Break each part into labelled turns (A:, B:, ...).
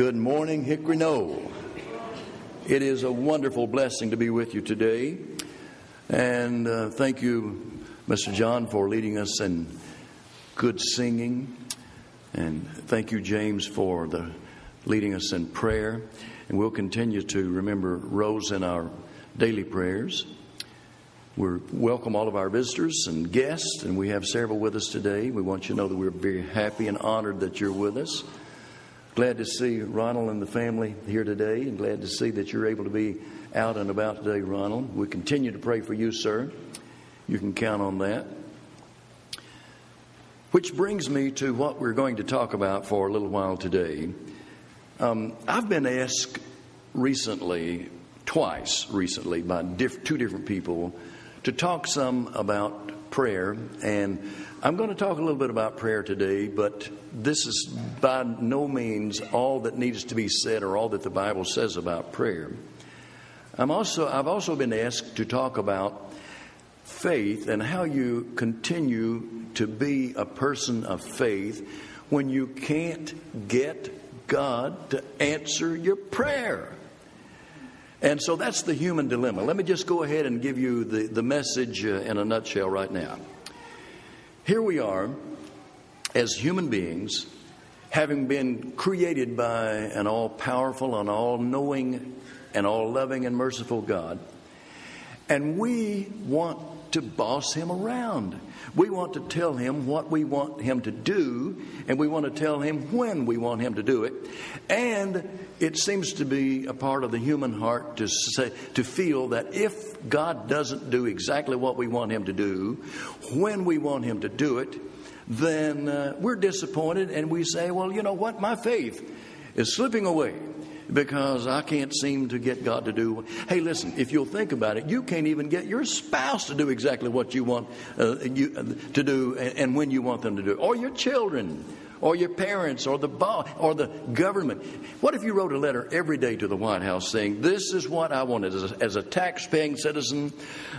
A: Good morning, Hickory Knoll. It is a wonderful blessing to be with you today. And uh, thank you, Mr. John, for leading us in good singing. And thank you, James, for the leading us in prayer. And we'll continue to remember Rose in our daily prayers. We welcome all of our visitors and guests, and we have several with us today. We want you to know that we're very happy and honored that you're with us. Glad to see Ronald and the family here today, and glad to see that you're able to be out and about today, Ronald. We continue to pray for you, sir. You can count on that. Which brings me to what we're going to talk about for a little while today. Um, I've been asked recently, twice recently, by diff- two different people, to talk some about prayer, and I'm going to talk a little bit about prayer today, but this is by no means all that needs to be said or all that the Bible says about prayer. I'm also, I've also been asked to talk about faith and how you continue to be a person of faith when you can't get God to answer your prayer. And so that's the human dilemma. Let me just go ahead and give you the, the message uh, in a nutshell right now. Here we are as human beings, having been created by an all powerful and all knowing and all loving and merciful God, and we want to boss him around. We want to tell him what we want him to do, and we want to tell him when we want him to do it. And it seems to be a part of the human heart to say to feel that if God doesn't do exactly what we want him to do, when we want him to do it, then uh, we're disappointed and we say, well, you know what? My faith is slipping away because I can't seem to get God to do. Hey, listen, if you'll think about it, you can't even get your spouse to do exactly what you want uh, you, uh, to do and, and, when you want them to do or your children. Or your parents, or the boss, or the government. What if you wrote a letter every day to the White House saying, "This is what I want as a, as a tax-paying citizen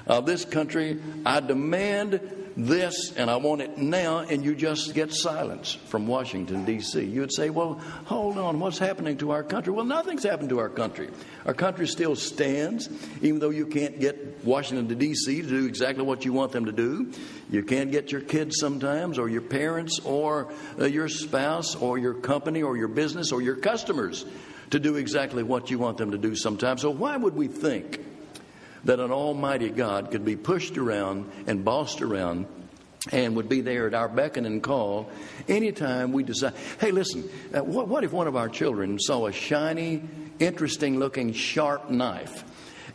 A: of this country. I demand this and I want it now, and you just get silence from Washington, D.C. You'd say, Well, hold on, what's happening to our country? Well, nothing's happened to our country. Our country still stands, even though you can't get Washington, D.C. to do exactly what you want them to do. You can't get your kids sometimes, or your parents, or uh, your spouse, or your company, or your business, or your customers to do exactly what you want them to do sometimes. So, why would we think? That an almighty God could be pushed around and bossed around and would be there at our beck and call anytime we decide. Hey, listen, uh, what, what if one of our children saw a shiny, interesting looking, sharp knife?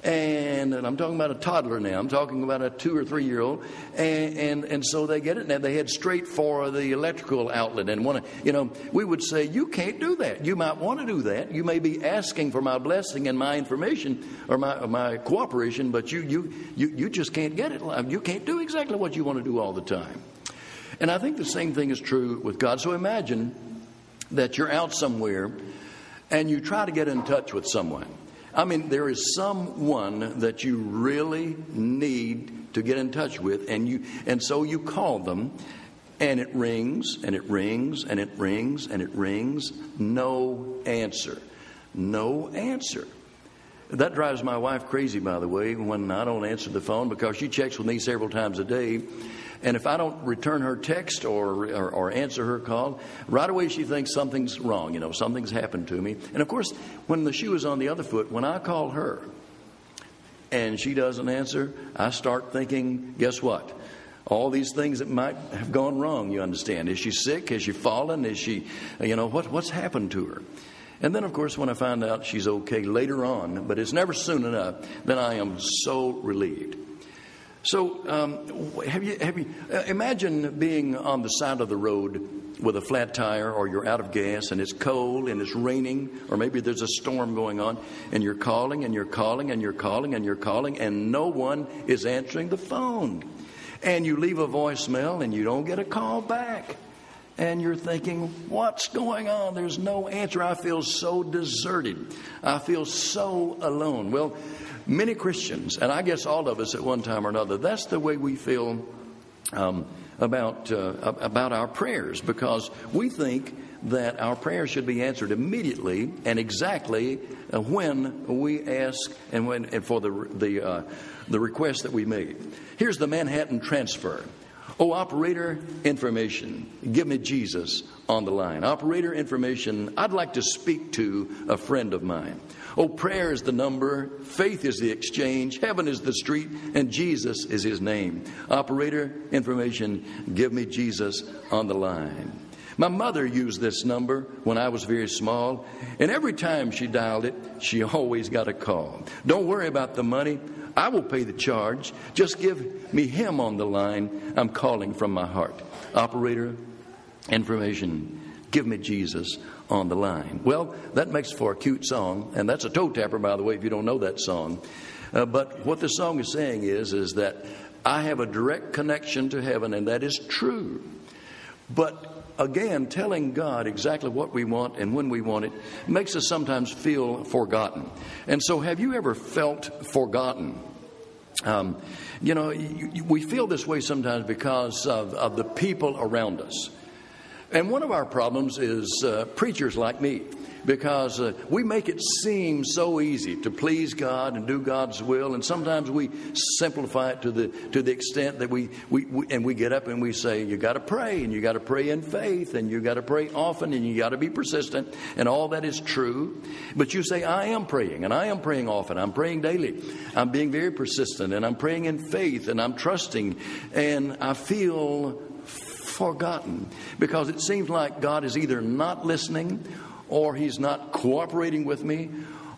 A: And, and, I'm talking about a toddler now. I'm talking about a two or three year old, and, and and so they get it, and they head straight for the electrical outlet and want to. You know, we would say you can't do that. You might want to do that. You may be asking for my blessing and my information or my or my cooperation, but you you you you just can't get it. You can't do exactly what you want to do all the time. And I think the same thing is true with God. So imagine that you're out somewhere and you try to get in touch with someone I mean, there is someone that you really need to get in touch with, and you and so you call them, and it rings and it rings and it rings and it rings. No answer. No answer. That drives my wife crazy, by the way, when I don't answer the phone because she checks with me several times a day and if I don't return her text or, or, or, answer her call, right away she thinks something's wrong, you know, something's happened to me. And of course, when the shoe is on the other foot, when I call her and she doesn't answer, I start thinking, guess what? All these things that might have gone wrong, you understand. Is she sick? Has she fallen? Is she, you know, what, what's happened to her? And then, of course, when I find out she's okay later on, but it's never soon enough, then I am so relieved. So, um, have you, have you, uh, imagine being on the side of the road with a flat tire, or you're out of gas and it's cold and it's raining, or maybe there's a storm going on, and you're calling and you're calling and you're calling and you're calling, and no one is answering the phone. And you leave a voicemail and you don't get a call back. And you're thinking, what's going on? There's no answer. I feel so deserted. I feel so alone. Well, many Christians, and I guess all of us at one time or another, that's the way we feel um, about, uh, about our prayers because we think that our prayers should be answered immediately and exactly uh, when we ask and when and for the the uh, the request that we made. Here's the Manhattan transfer. Oh, operator information. Give me Jesus on the line. Operator information. I'd like to speak to a friend of mine. Oh, prayer is the number, faith is the exchange, heaven is the street, and Jesus is his name. Operator information. Give me Jesus on the line. My mother used this number when I was very small, and every time she dialed it, she always got a call. Don't worry about the money. I will pay the charge. Just give me him on the line. I'm calling from my heart. Operator, information. Give me Jesus on the line. Well, that makes for a cute song, and that's a toe tapper, by the way, if you don't know that song. Uh, but what the song is saying is, is that I have a direct connection to heaven, and that is true. But again, telling God exactly what we want and when we want it makes us sometimes feel forgotten. And so, have you ever felt forgotten? Um, you know, you, we feel this way sometimes because of, of, the people around us. And one of our problems is uh, preachers like me because uh, we make it seem so easy to please God and do God's will, and sometimes we simplify it to the to the extent that we, we, we and we get up and we say you got to pray and you got to pray in faith and you got to pray often and you got to be persistent and all that is true. But you say I am praying and I am praying often. I'm praying daily. I'm being very persistent and I'm praying in faith and I'm trusting and I feel forgotten because it seems like God is either not listening or he's not cooperating with me,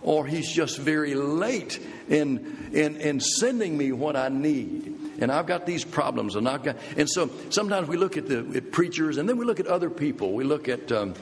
A: or he's just very late in, in, in sending me what I need. And I've got these problems, and I've got, and so sometimes we look at the at preachers, and then we look at other people. We look at um,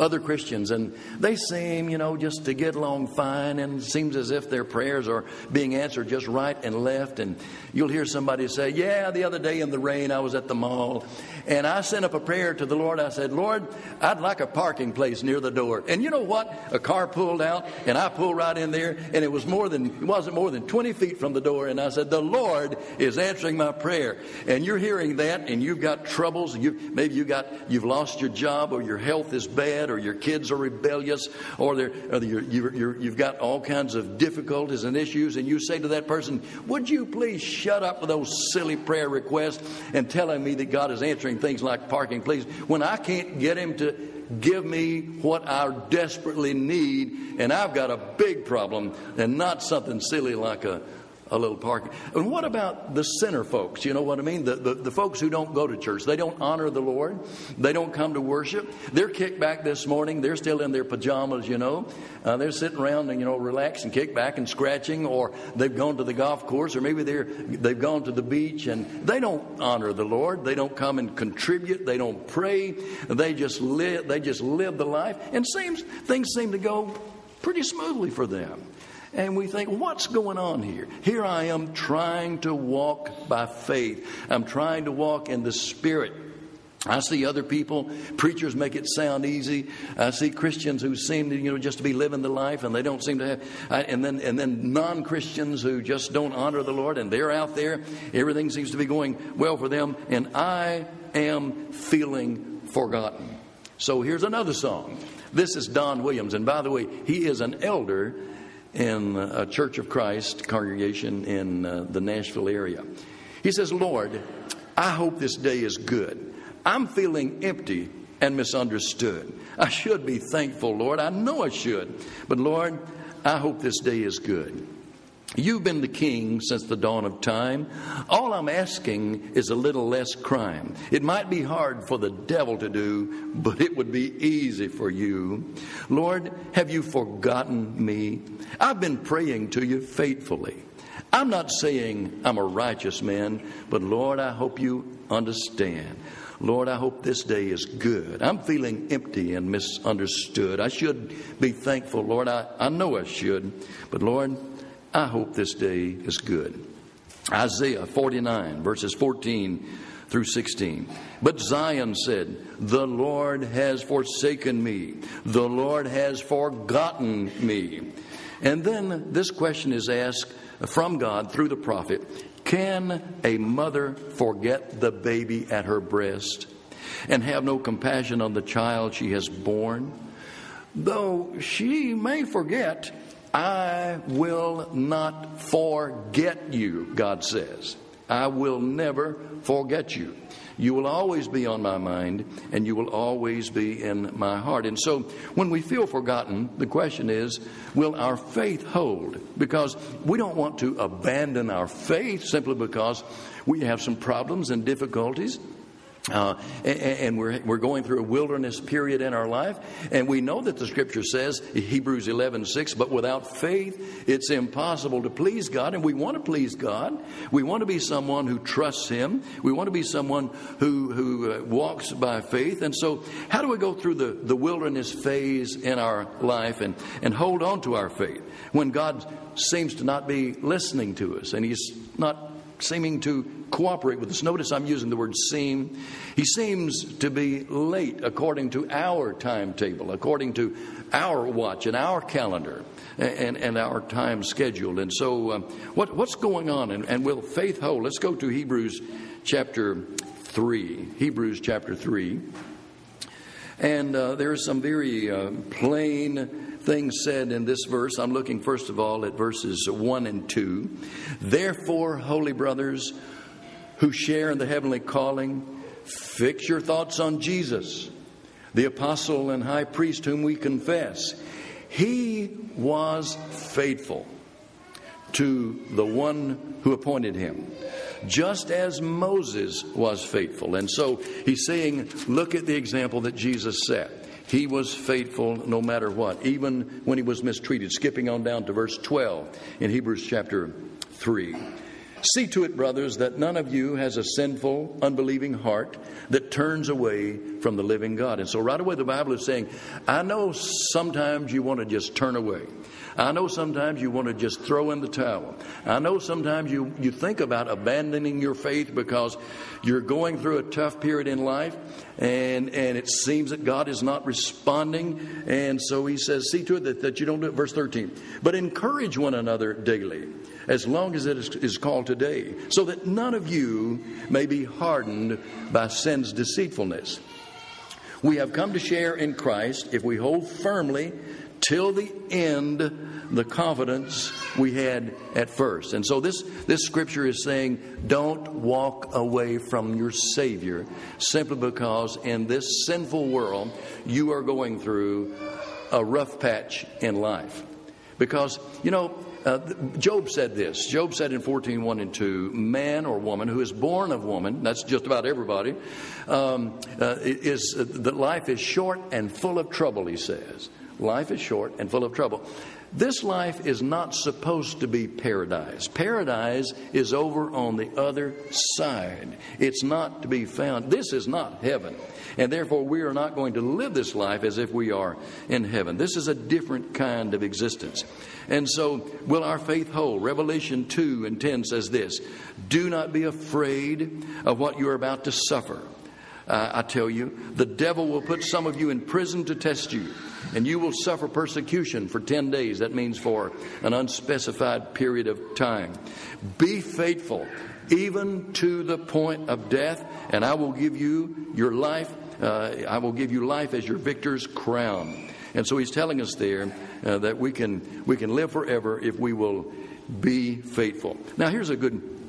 A: other Christians, and they seem, you know, just to get along fine, and seems as if their prayers are being answered just right and left. And you'll hear somebody say, Yeah, the other day in the rain, I was at the mall, and I sent up a prayer to the Lord. I said, Lord, I'd like a parking place near the door. And you know what? A car pulled out, and I pulled right in there, and it was more than, it wasn't more than 20 feet from the door. And I said, The Lord is answering my prayer. And you're hearing that, and you've got troubles. You, maybe you got, you've lost your job, or your health is bad or your kids are rebellious, or, or you're, you're, you've got all kinds of difficulties and issues, and you say to that person, Would you please shut up with those silly prayer requests and telling me that God is answering things like parking, please, when I can't get Him to give me what I desperately need, and I've got a big problem, and not something silly like a a little parking. And what about the sinner folks? You know what I mean? The, the, the, folks who don't go to church. They don't honor the Lord. They don't come to worship. They're kicked back this morning. They're still in their pajamas, you know. Uh, they're sitting around and, you know, relaxing, kick back and scratching, or they've gone to the golf course, or maybe they're, they've gone to the beach, and they don't honor the Lord. They don't come and contribute. They don't pray. They just live, they just live the life. And seems, things seem to go pretty smoothly for them. And we think, what's going on here? Here I am trying to walk by faith. I'm trying to walk in the Spirit. I see other people, preachers make it sound easy. I see Christians who seem to, you know, just to be living the life and they don't seem to have, and then, and then non-Christians who just don't honor the Lord and they're out there. Everything seems to be going well for them and I am feeling forgotten. So here's another song. This is Don Williams. And by the way, he is an elder in a Church of Christ congregation in uh, the Nashville area. He says, Lord, I hope this day is good. I'm feeling empty and misunderstood. I should be thankful, Lord. I know I should. But Lord, I hope this day is good. You've been the king since the dawn of time. All I'm asking is a little less crime. It might be hard for the devil to do, but it would be easy for you. Lord, have you forgotten me? I've been praying to you faithfully. I'm not saying I'm a righteous man, but Lord, I hope you understand. Lord, I hope this day is good. I'm feeling empty and misunderstood. I should be thankful, Lord. I, I know I should. But Lord, I hope this day is good. Isaiah 49, verses 14 through 16. But Zion said, The Lord has forsaken me, the Lord has forgotten me. And then this question is asked from God through the prophet Can a mother forget the baby at her breast? and have no compassion on the child she has borne? Though she may forget, I will not forget you, God says. I will never forget you. You will always be on my mind, and you will always be in my heart. And so, when we feel forgotten, the question is will our faith hold? Because we don't want to abandon our faith simply because we have some problems and difficulties. Uh, and, we're, we're going through a wilderness period in our life. And we know that the scripture says, Hebrews 11, 6, but without faith, it's impossible to please God. And we want to please God. We want to be someone who trusts Him. We want to be someone who, who uh, walks by faith. And so, how do we go through the, the wilderness phase in our life and, and hold on to our faith when God seems to not be listening to us and He's not seeming to cooperate with us. Notice I'm using the word seem. He seems to be late according to our timetable, according to our watch and our calendar and, and our time schedule. And so, um, what, what's going on? And, and will faith hold? Let's go to Hebrews chapter 3. Hebrews chapter 3. And uh, there are some very uh, plain things said in this verse. I'm looking first of all at verses 1 and 2. Therefore, holy brothers who share in the heavenly calling, fix your thoughts on Jesus, the apostle and high priest whom we confess. He was faithful to the one who appointed him, just as Moses was faithful. And so he's saying, look at the example that Jesus set. He was faithful no matter what, even when he was mistreated. Skipping on down to verse 12 in Hebrews chapter 3. See to it, brothers, that none of you has a sinful, unbelieving heart that turns away from the living God. And so, right away, the Bible is saying, I know sometimes you want to just turn away. I know sometimes you want to just throw in the towel. I know sometimes you, you think about abandoning your faith because you're going through a tough period in life and, and it seems that God is not responding. And so he says, See to it that, that you don't do it. Verse 13. But encourage one another daily, as long as it is, called today, so that none of you may be hardened by sin's deceitfulness. We have come to share in Christ if we hold firmly till the end the confidence we had at first. And so this, this scripture is saying, don't walk away from your Savior simply because in this sinful world you are going through a rough patch in life. Because, you know, uh, Job said this. Job said in 14, 1 and 2, man or woman who is born of woman, that's just about everybody, um, uh, is uh, that life is short and full of trouble, he says. Life is short and full of trouble. This life is not supposed to be paradise. Paradise is over on the other side. It's not to be found. This is not heaven. And therefore, we are not going to live this life as if we are in heaven. This is a different kind of existence. And so, will our faith hold? Revelation 2 and 10 says this Do not be afraid of what you are about to suffer. Uh, I tell you, the devil will put some of you in prison to test you and you will suffer persecution for 10 days. That means for an unspecified period of time. Be faithful, even to the point of death, and I will give you your life. Uh, I will give you life as your victor's crown. And so he's telling us there uh, that we can, we can live forever if we will be faithful. Now, here's a good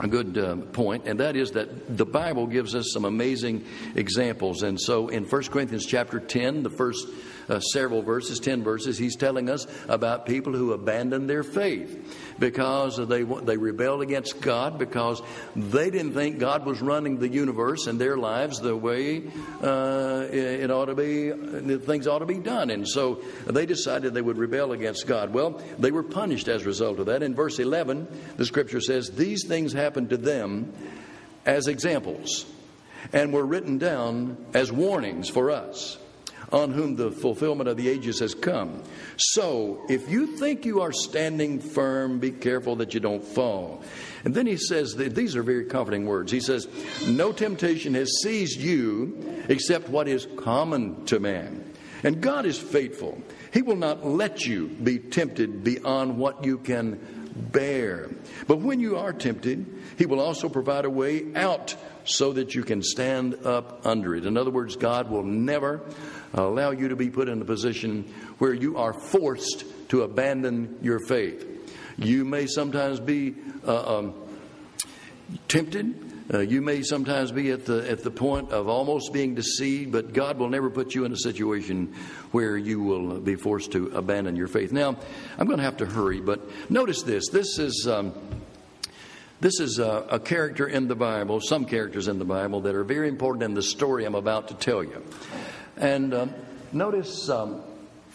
A: a good uh, point, and that is that the Bible gives us some amazing examples. And so in 1 Corinthians chapter 10, the first uh, several verses, 10 verses, he's telling us about people who abandoned their faith because they, they rebelled against God, because they didn't think God was running the universe and their lives the way uh, it ought to be, things ought to be done. And so they decided they would rebel against God. Well, they were punished as a result of that. In verse 11, the scripture says, These things happened to them as examples and were written down as warnings for us on whom the fulfillment of the ages has come. So, if you think you are standing firm, be careful that you don't fall. And then he says, that these are very comforting words. He says, No temptation has seized you except what is common to man. And God is faithful. He will not let you be tempted beyond what you can bear. But when you are tempted, He will also provide a way out so that you can stand up under it. In other words, God will never allow you to be put in a position where you are forced to abandon your faith. You may sometimes be uh, um, tempted. Uh, you may sometimes be at the at the point of almost being deceived, but God will never put you in a situation where you will be forced to abandon your faith. Now, I'm going to have to hurry, but notice this. This is. Um, this is a, a, character in the Bible, some characters in the Bible that are very important in the story I'm about to tell you. And um, notice, um,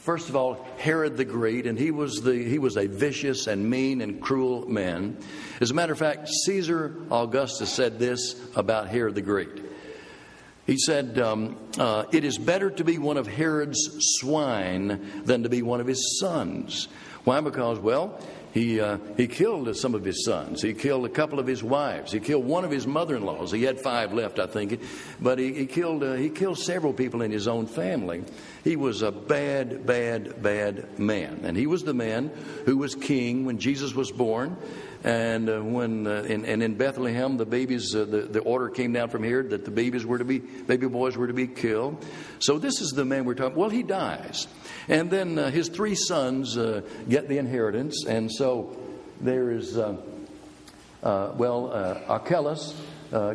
A: first of all, Herod the Great, and he was, the, he was a vicious and mean and cruel man. As a matter of fact, Caesar Augustus said this about Herod the Great. He said, um, uh, It is better to be one of Herod's swine than to be one of his sons. Why? Because, well, he, uh, he killed some of his sons. He killed a couple of his wives. He killed one of his mother in laws. He had five left, I think. But he, he, killed, uh, he killed several people in his own family. He was a bad, bad, bad man. And he was the man who was king when Jesus was born. And uh, when uh, in, and in Bethlehem, the babies, uh, the, the order came down from here that the babies were to be, baby boys were to be killed. So this is the man we're talking. Well, he dies, and then uh, his three sons uh, get the inheritance, and so there is, uh, well, Archelaus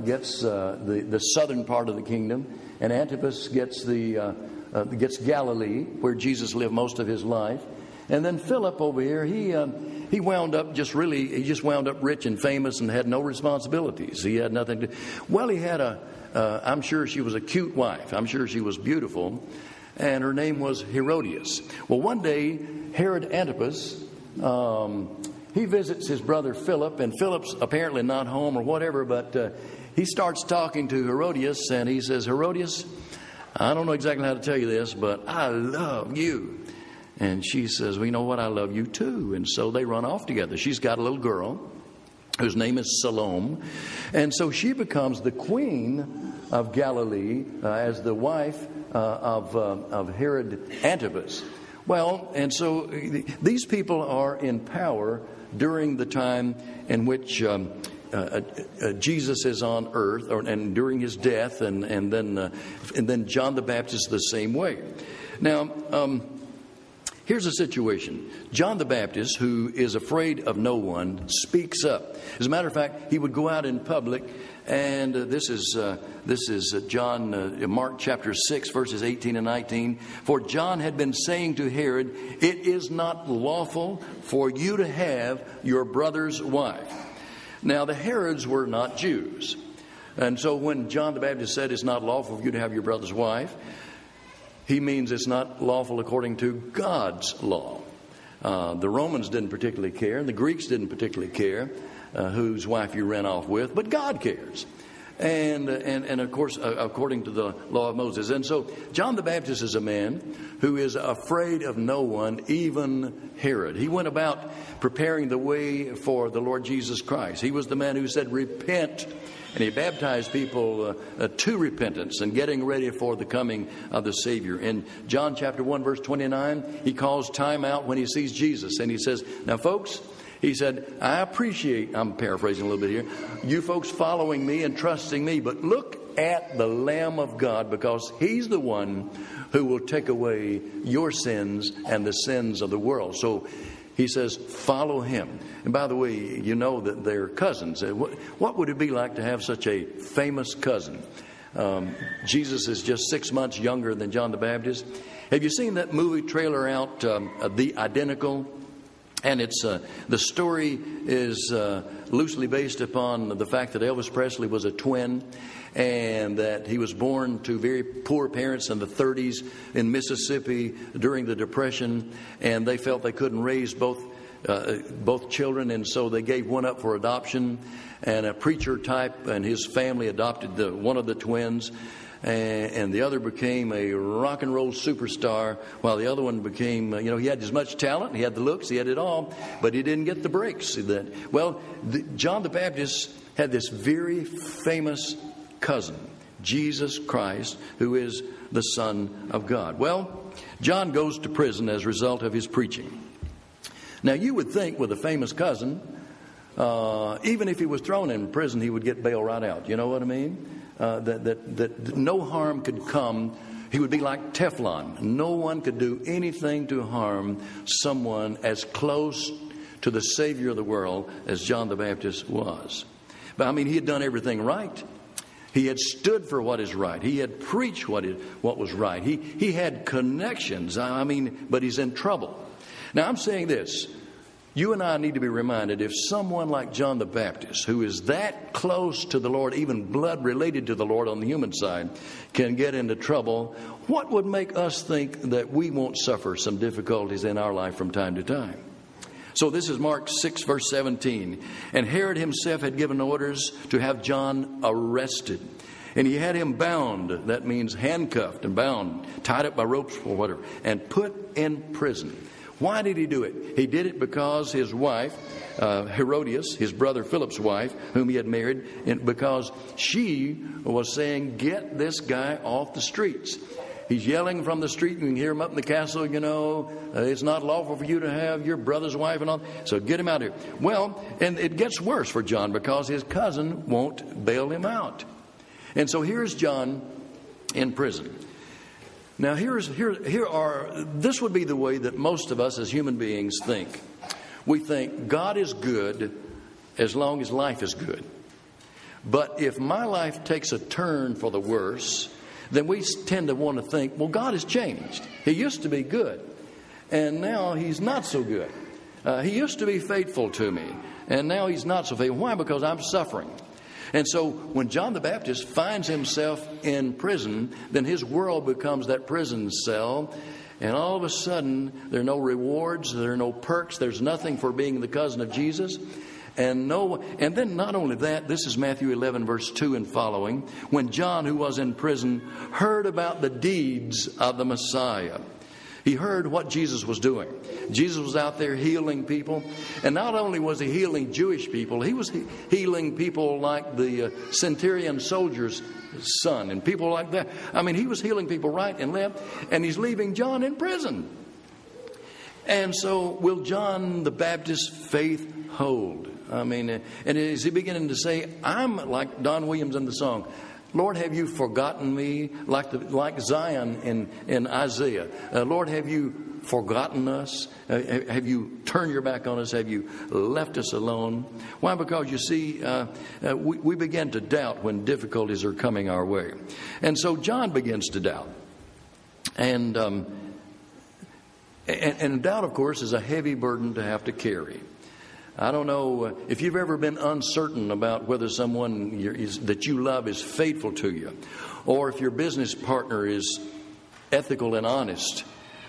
A: gets the the southern part of the kingdom, and Antipas gets the gets Galilee, where Jesus lived most of his life, and then Philip over here, he. He wound up just really, he just wound up rich and famous and had no responsibilities. He had nothing to. Well, he had a. am uh, sure she was a cute wife. I'm sure she was beautiful, and her name was Herodias. Well, one day Herod Antipas. Um, he visits his brother Philip, and Philip's apparently not home or whatever, but uh, he starts talking to Herodias, and he says, Herodias, I don't know exactly how to tell you this, but I love you. And she says, Well, you know what? I love you too. And so they run off together. She's got a little girl whose name is Salome. And so she becomes the queen of Galilee uh, as the wife uh, of, uh, of Herod Antipas. Well, and so these people are in power during the time in which. Um, uh, uh, Jesus is on earth, or, and during his death, and and then uh, and then John the Baptist the same way. Now, um, Here's the situation John the Baptist, who is afraid of no one, speaks up. As a matter of fact, he would go out in public, and uh, this is, uh, this is uh, John, uh, Mark chapter 6, verses 18 and 19. For John had been saying to Herod, It is not lawful for you to have your brother's wife. Now, the Herods were not Jews. And so when John the Baptist said it's not lawful for you to have your brother's wife, he means it's not lawful according to God's law. Uh, the Romans didn't particularly care, and the Greeks didn't particularly care uh, whose wife you ran off with, but God cares. And, and, and of course, uh, according to the law of Moses. And so, John the Baptist is a man who is afraid of no one, even Herod. He went about preparing the way for the Lord Jesus Christ. He was the man who said, Repent and he baptized people uh, uh, to repentance and getting ready for the coming of the Savior. In John chapter 1, verse 29, he calls time out when he sees Jesus, and he says, Now, folks, he said, I appreciate, I'm paraphrasing a little bit here, you folks following me and trusting me, but look at the Lamb of God because He's the one who will take away your sins and the sins of the world. So he says, follow him. And by the way, you know that they're cousins. Uh, what would it be like to have such a famous cousin? Um, Jesus is just six months younger than John the Baptist. Have you seen that movie trailer out, um, uh, The Identical? And it's uh, the story is uh, loosely based upon the fact that Elvis Presley was a twin, and that he was born to very poor parents in the 30s in Mississippi during the Depression, and they felt they couldn't raise both. Uh, both children, and so they gave one up for adoption. And a preacher type and his family adopted the, one of the twins, and, and, the other became a rock and roll superstar, while the other one became, uh, you know, he had as much talent, he had the looks, he had it all, but he didn't get the breaks. That well, the, John the Baptist had this very famous cousin, Jesus Christ, who is the Son of God. Well, John goes to prison as a result of his preaching. Now, you would think with a famous cousin, uh, even if he was thrown in prison, he would get bail right out. You know what I mean? Uh, that, that, that no harm could come. He would be like Teflon. No one could do anything to harm someone as close to the Savior of the world as John the Baptist was. But I mean, he had done everything right. He had stood for what is right. He had preached what, is, what was right. He, he had connections. I mean, but he's in trouble. Now, I'm saying this. You and I need to be reminded if someone like John the Baptist, who is that close to the Lord, even blood related to the Lord on the human side, can get into trouble, what would make us think that we won't suffer some difficulties in our life from time to time? So this is Mark 6, verse 17. And Herod himself had given orders to have John arrested. And he had him bound, that means handcuffed and bound, tied up by ropes or whatever, and put in prison. Why did he do it? He did it because his wife, uh, Herodias, his brother Philip's wife, whom he had married, and because she was saying, Get this guy off the streets. He's yelling from the street. And you can hear him up in the castle, you know. Uh, it's not lawful for you to have your brother's wife and all. So get him out of here. Well, and it gets worse for John because his cousin won't bail him out. And so here's John in prison. Now, here's, here, here are, this would be the way that most of us as human beings think. We think God is good as long as life is good. But if my life takes a turn for the worse, then we tend to want to think, well, God has changed. He used to be good, and now He's not so good. Uh, he used to be faithful to me, and now He's not so faithful. Why? Because I'm suffering. And so when John the Baptist finds himself in prison, then his world becomes that prison cell. And all of a sudden, there are no rewards, there are no perks, there's nothing for being the cousin of Jesus. And no, and then not only that, this is Matthew 11, verse 2 and following. When John, who was in prison, heard about the deeds of the Messiah, he heard what Jesus was doing. Jesus was out there healing people. And not only was he healing Jewish people, he was healing people like the uh, centurion soldier's son and people like that. I mean, he was healing people right and left, and he's leaving John in prison. And so, will John the Baptist's faith hold? I mean, and is he beginning to say, I'm like Don Williams in the song, Lord, have you forgotten me? Like, the, like Zion in, in Isaiah. Uh, Lord, have you forgotten us? Uh, have you turned your back on us? Have you left us alone? Why? Because you see, uh, uh we, we begin to doubt when difficulties are coming our way. And so John begins to doubt. And, um, and, and doubt, of course, is a heavy burden to have to carry. I don't know uh, if you've ever been uncertain about whether someone is, that you love is faithful to you, or if your business partner is ethical and honest,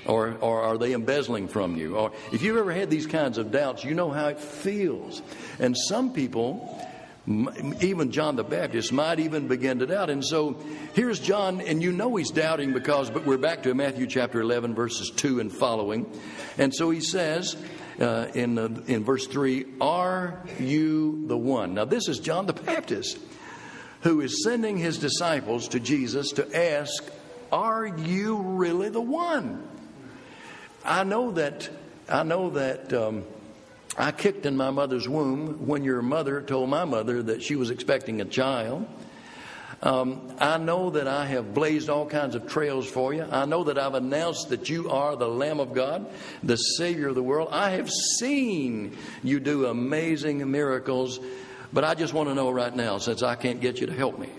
A: or, or are they embezzling from you? Or if you've ever had these kinds of doubts, you know how it feels. And some people, even John the Baptist, might even begin to doubt. And so here's John, and you know he's doubting because, but we're back to Matthew chapter 11, verses 2 and following. And so he says, uh, in, uh, in verse 3 Are you the one? Now, this is John the Baptist who is sending his disciples to Jesus to ask, Are you really the one? I know that, I know that. Um, I kicked in my mother's womb when your mother told my mother that she was expecting a child. Um, I know that I have blazed all kinds of trails for you. I know that I've announced that you are the Lamb of God, the Savior of the world. I have seen you do amazing miracles, but I just want to know right now, since I can't get you to help me,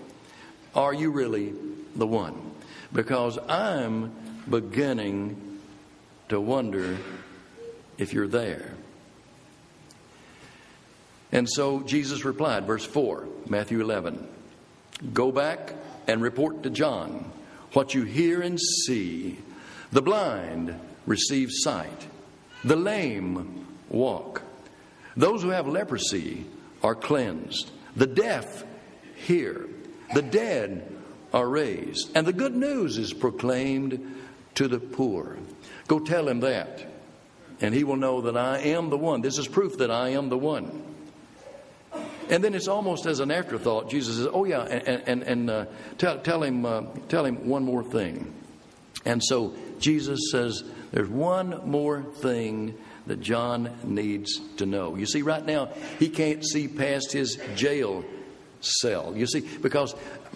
A: are you really the one? Because I'm beginning to wonder if you're there. And so Jesus replied, verse 4, Matthew 11. Go back and report to John what you hear and see. The blind receive sight, the lame walk, those who have leprosy are cleansed, the deaf hear, the dead are raised, and the good news is proclaimed to the poor. Go tell him that, and he will know that I am the one. This is proof that I am the one. And then it's almost as an afterthought. Jesus says, "Oh yeah," and and, and uh, tell, tell him uh, tell him one more thing. And so Jesus says there's one more thing that John needs to know. You see, right now, he can't see past his jail cell. You see, because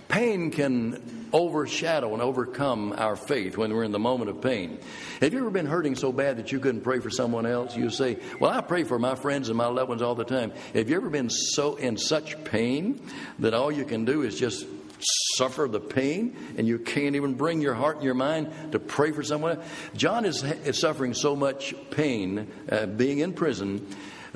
A: pain can overshadow and overcome our faith when we're in the moment of pain. Have you ever been hurting so bad that you couldn't pray for someone else? You say, Well, I pray for my friends and my loved ones all the time. Have you ever been so in such pain that all you can do is just suffer the pain and you can't even bring your heart and your mind to pray for someone? John is, is suffering so much pain uh, being in prison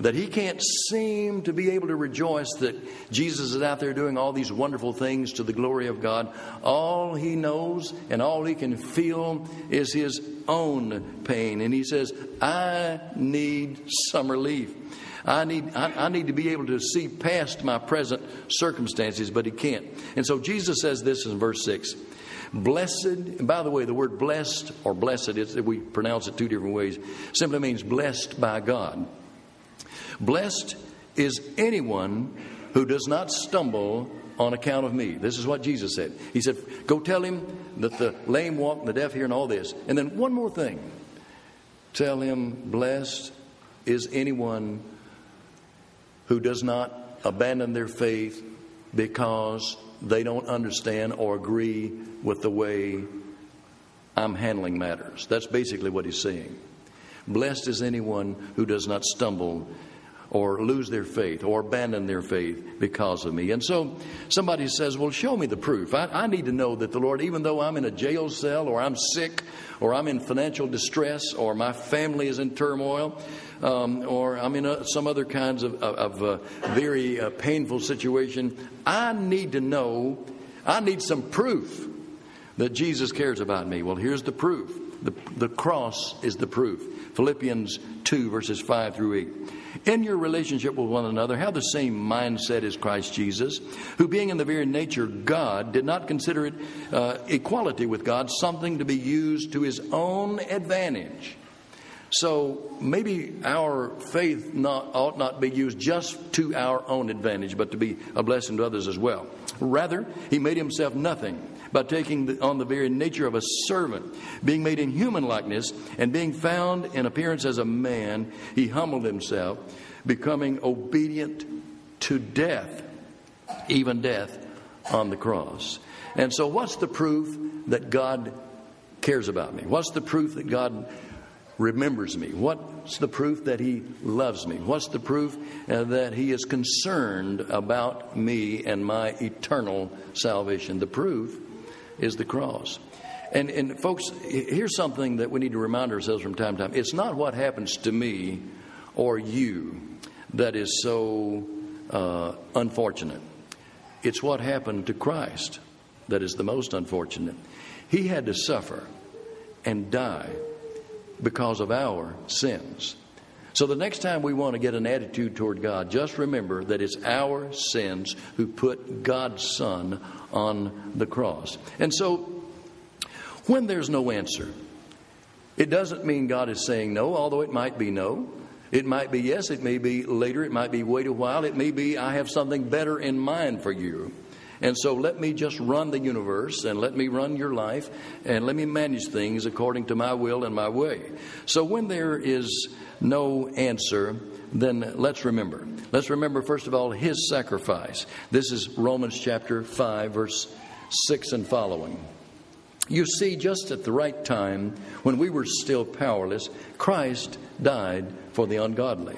A: that he can't seem to be able to rejoice that Jesus is out there doing all these wonderful things to the glory of God. All he knows and all he can feel is his own pain. And he says, I need some relief. I need, I, I, need to be able to see past my present circumstances, but he can't. And so Jesus says this in verse 6. Blessed, by the way, the word blessed or blessed, it's that we pronounce it two different ways, simply means blessed by God. Blessed is anyone who does not stumble on account of me. This is what Jesus said. He said, Go tell him that the lame walk and the deaf hear and all this. And then one more thing tell him, Blessed is anyone who does not abandon their faith because they don't understand or agree with the way I'm handling matters. That's basically what he's saying. Blessed is anyone who does not stumble or lose their faith or abandon their faith because of me. And so somebody says, Well, show me the proof. I, I, need to know that the Lord, even though I'm in a jail cell or I'm sick or I'm in financial distress or my family is in turmoil um, or I'm in a, some other kinds of, of, of uh, very uh, painful situation, I need to know, I need some proof that Jesus cares about me. Well, here's the proof. The, the cross is the proof. Philippians 2, verses 5 through 8 in your relationship with one another, have the same mindset as Christ Jesus, who, being in the very nature God, did not consider it uh, equality with God something to be used to his own advantage. So maybe our faith not, ought not be used just to our own advantage, but to be a blessing to others as well. Rather, he made himself nothing by taking the, on the very nature of a servant, being made in human likeness, and being found in appearance as a man, he humbled himself, becoming obedient to death, even death on the cross. And so, what's the proof that God cares about me? What's the proof that God remembers me? What's the proof that He loves me? What's the proof uh, that He is concerned about me and my eternal salvation? The proof is the cross. And, and folks, here's something that we need to remind ourselves from time to time. It's not what happens to me or you that is so uh, unfortunate. It's what happened to Christ that is the most unfortunate. He had to suffer and die because of our sins. So the next time we want to get an attitude toward God, just remember that it's our sins who put God's Son on the cross. And so when there's no answer, it doesn't mean God is saying no, although it might be no. It might be yes, it may be later, it might be wait a while, it may be I have something better in mind for you. And so let me just run the universe and let me run your life and let me manage things according to my will and my way. So when there is no answer, then let's remember. Let's remember, first of all, his sacrifice. This is Romans chapter 5, verse 6 and following. You see, just at the right time, when we were still powerless, Christ died for the ungodly.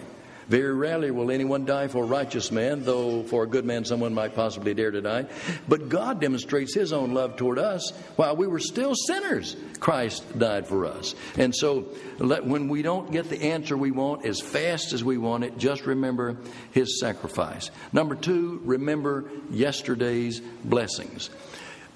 A: Very rarely will anyone die for a righteous man, though for a good man someone might possibly dare to die. But God demonstrates His own love toward us while we were still sinners. Christ died for us. And so let, when we don't get the answer we want as fast as we want it, just remember His sacrifice. Number two, remember yesterday's blessings.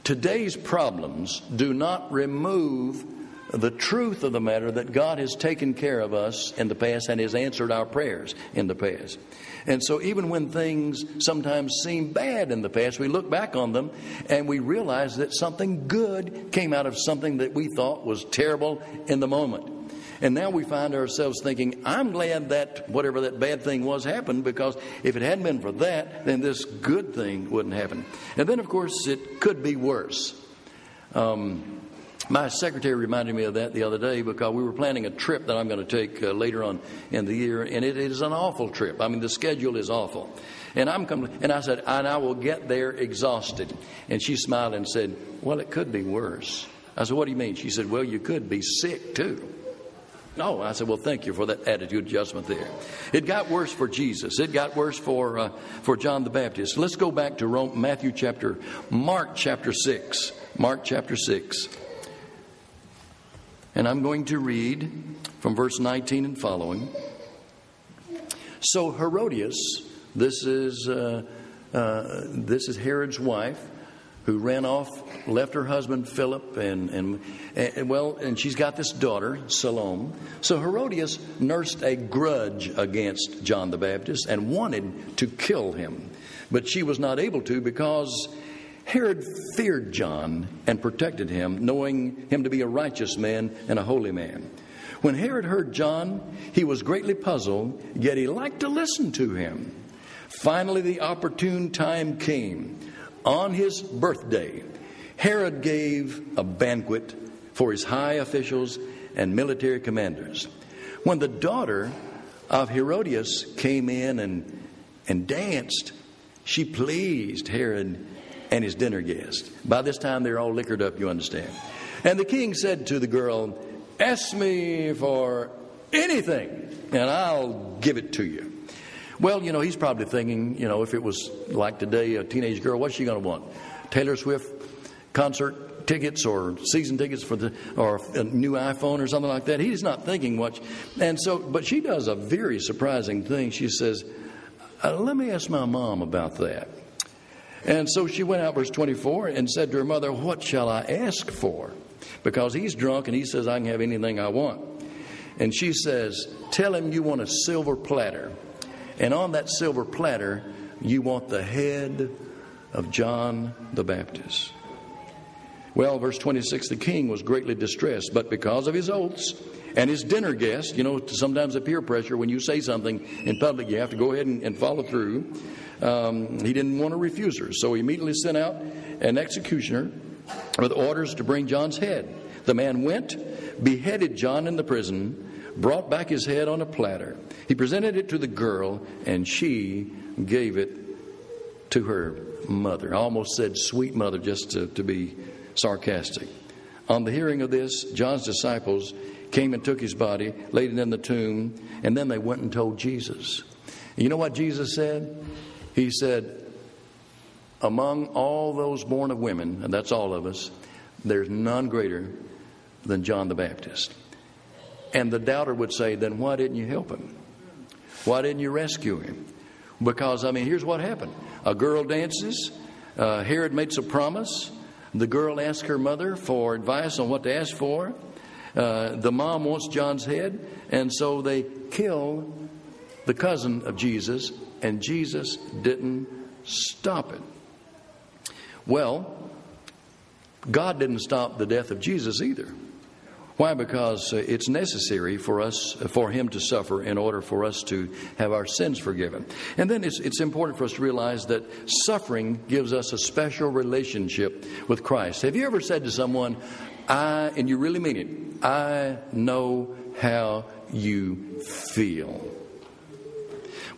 A: Today's problems do not remove the truth of the matter that God has taken care of us in the past and has answered our prayers in the past. And so, even when things sometimes seem bad in the past, we look back on them and we realize that something good came out of something that we thought was terrible in the moment. And now we find ourselves thinking, I'm glad that whatever that bad thing was happened because if it hadn't been for that, then this good thing wouldn't happen. And then, of course, it could be worse. Um, My secretary reminded me of that the other day because we were planning a trip that I'm going to take uh, later on in the year, and it, it is an awful trip. I mean, the schedule is awful. And I'm coming, and I said, and I will get there exhausted. And she smiled and said, Well, it could be worse. I said, What do you mean? She said, Well, you could be sick too. No, I said, well, thank you for that attitude adjustment there. It got worse for Jesus. It got worse for uh, for John the Baptist. Let's go back to Rome, Matthew chapter, Mark chapter six, Mark chapter six, and I'm going to read from verse 19 and following. So Herodias, this is uh, uh, this is Herod's wife who ran off, left her husband Philip, and, and, and, well, and she's got this daughter, Salome. So Herodias nursed a grudge against John the Baptist and wanted to kill him. But she was not able to because Herod feared John and protected him, knowing him to be a righteous man and a holy man. When Herod heard John, he was greatly puzzled, yet he liked to listen to him. Finally, the opportune time came on his birthday, Herod gave a banquet for his high officials and military commanders. When the daughter of Herodias came in and, and danced, she pleased Herod and his dinner guests. By this time, they're all liquored up, you understand. And the king said to the girl, Ask me for anything, and I'll give it to you. Well, you know, he's probably thinking, you know, if it was like today, a teenage girl, what's she going to want? Taylor Swift concert tickets or season tickets for the or a new iPhone or something like that. He's not thinking much. And so, but she does a very surprising thing. She says, uh, "Let me ask my mom about that." And so she went out, verse 24, and said to her mother, What shall I ask for? Because he's drunk and he says, I can have anything I want. And she says, Tell him you want a silver platter and on that silver platter, you want the head of John the Baptist. Well, verse 26 the king was greatly distressed, but because of his oaths and his dinner guest, you know, sometimes the peer pressure, when you say something in public, you have to go ahead and, and follow through. Um, he didn't want to refuse her, so he immediately sent out an executioner with orders to bring John's head. The man went, beheaded John in the prison, brought back his head on a platter. He presented it to the girl, and she gave it to her mother. I almost said sweet mother just to, to be sarcastic. On the hearing of this, John's disciples came and took his body, laid it in the tomb, and then they went and told Jesus. You know what Jesus said? He said, Among all those born of women, and that's all of us, there's none greater than John the Baptist. And the doubter would say, then why didn't you help him? Why didn't you rescue him? Because, I mean, here's what happened a girl dances, uh, Herod makes a promise. The girl asks her mother for advice on what to ask for. Uh, the mom wants John's head, and so they kill the cousin of Jesus, and Jesus didn't stop it. Well, God didn't stop the death of Jesus either. Why? Because uh, it's necessary for us, for him to suffer in order for us to have our sins forgiven. And then it's, it's important for us to realize that suffering gives us a special relationship with Christ. Have you ever said to someone, I, and you really mean it, I know how you feel?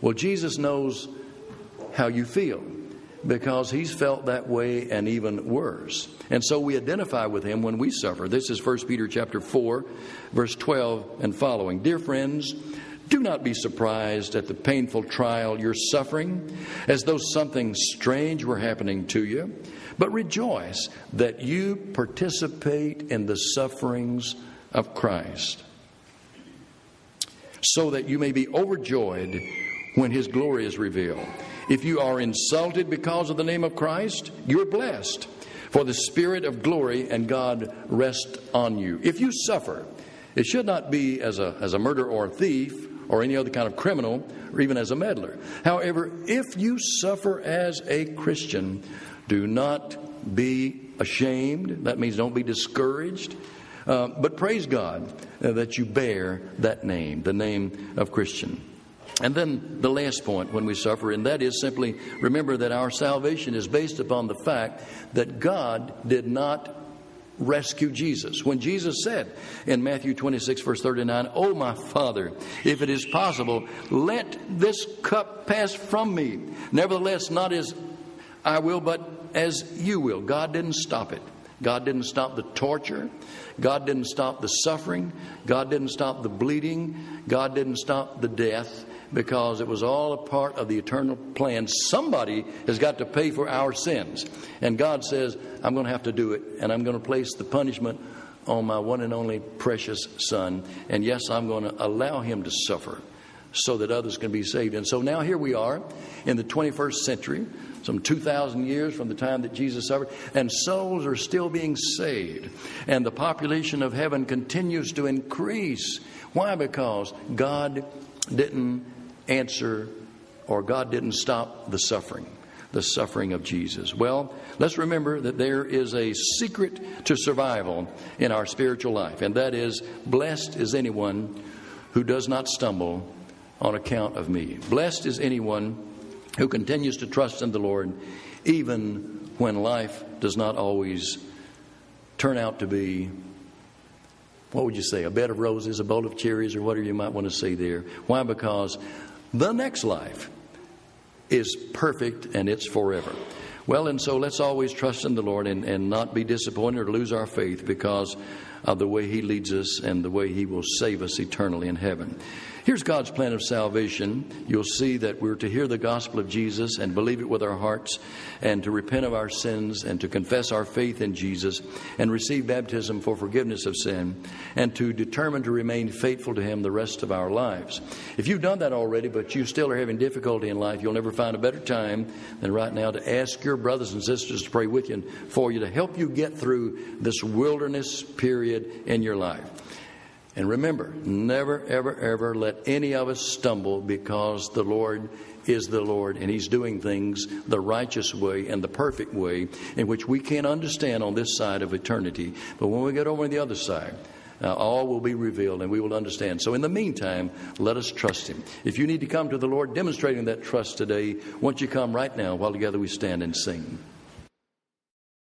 A: Well, Jesus knows how you feel because he's felt that way and even worse. And so we identify with him when we suffer. This is 1 Peter chapter 4, verse 12 and following. Dear friends, do not be surprised at the painful trial you're suffering as though something strange were happening to you, but rejoice that you participate in the sufferings of Christ, so that you may be overjoyed when his glory is revealed. If you are insulted because of the name of Christ, you're blessed, for the Spirit of glory and God rest on you. If you suffer, it should not be as a, as a murderer or a thief or any other kind of criminal or even as a meddler. However, if you suffer as a Christian, do not be ashamed. That means don't be discouraged. Uh, but praise God uh, that you bear that name, the name of Christian. And then the last point when we suffer, and that is simply remember that our salvation is based upon the fact that God did not rescue Jesus. When Jesus said in Matthew 26, verse 39, Oh, my Father, if it is possible, let this cup pass from me. Nevertheless, not as I will, but as you will. God didn't stop it. God didn't stop the torture. God didn't stop the suffering. God didn't stop the bleeding. God didn't stop the death because it was all a part of the eternal plan. Somebody has got to pay for our sins. And God says, I'm going to have to do it, and I'm going to place the punishment on my one and only precious Son. And yes, I'm going to allow him to suffer so that others can be saved. And so now here we are in the 21st century, some 2,000 years from the time that Jesus suffered, and souls are still being saved. And the population of heaven continues to increase. Why? Because God didn't answer or God didn't stop the suffering, the suffering of Jesus. Well, let's remember that there is a secret to survival in our spiritual life, and that is blessed is anyone who does not stumble on account of me. Blessed is anyone who continues to trust in the Lord even when life does not always turn out to be what would you say, a bed of roses, a bowl of cherries, or whatever you might want to say there. Why? Because the next life is perfect and it's forever. Well, and so let's always trust in the Lord and, and not be disappointed or lose our faith because of the way He leads us and the way He will save us eternally in heaven. Here's God's plan of salvation. You'll see that we're to hear the gospel of Jesus and believe it with our hearts, and to repent of our sins, and to confess our faith in Jesus, and receive baptism for forgiveness of sin, and to determine to remain faithful to Him the rest of our lives. If you've done that already, but you still are having difficulty in life, you'll never find a better time than right now to ask your brothers and sisters to pray with you and for you to help you get through this wilderness period in your life. And remember, never, ever, ever let any of us stumble because the Lord is the Lord and He's doing things the righteous way and the perfect way in which we can't understand on this side of eternity. But when we get over on the other side, uh, all will be revealed and we will understand. So, in the meantime, let us trust Him. If you need to come to the Lord demonstrating that trust today, won't you come right now while together we stand and sing?